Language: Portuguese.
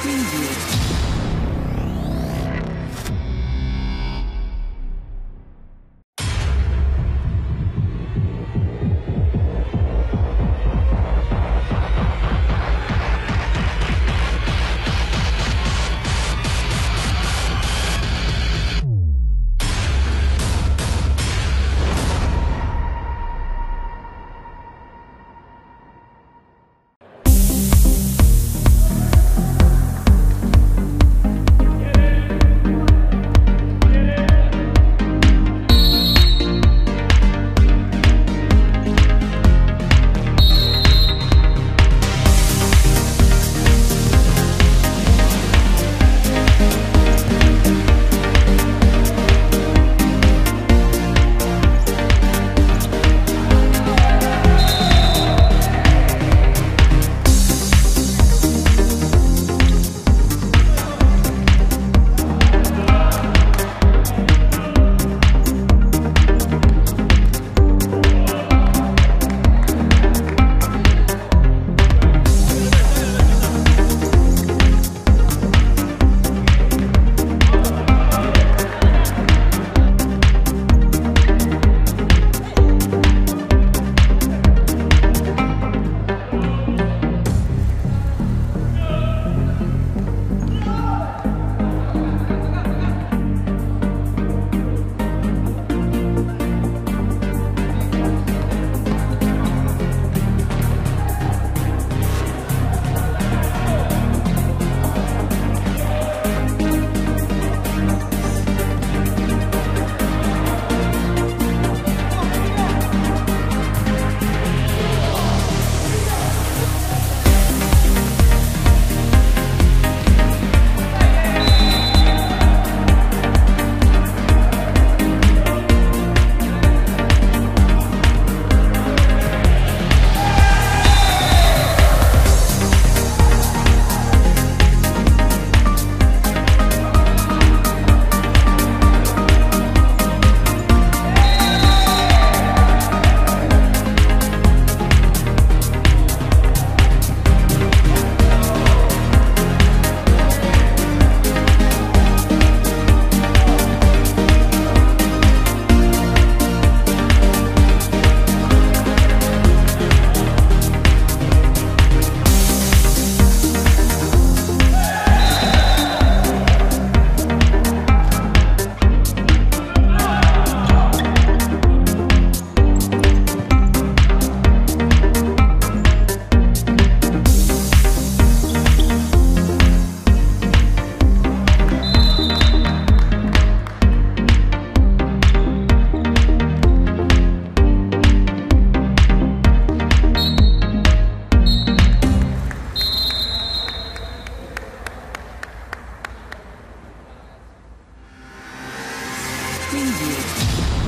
Preview. Preview.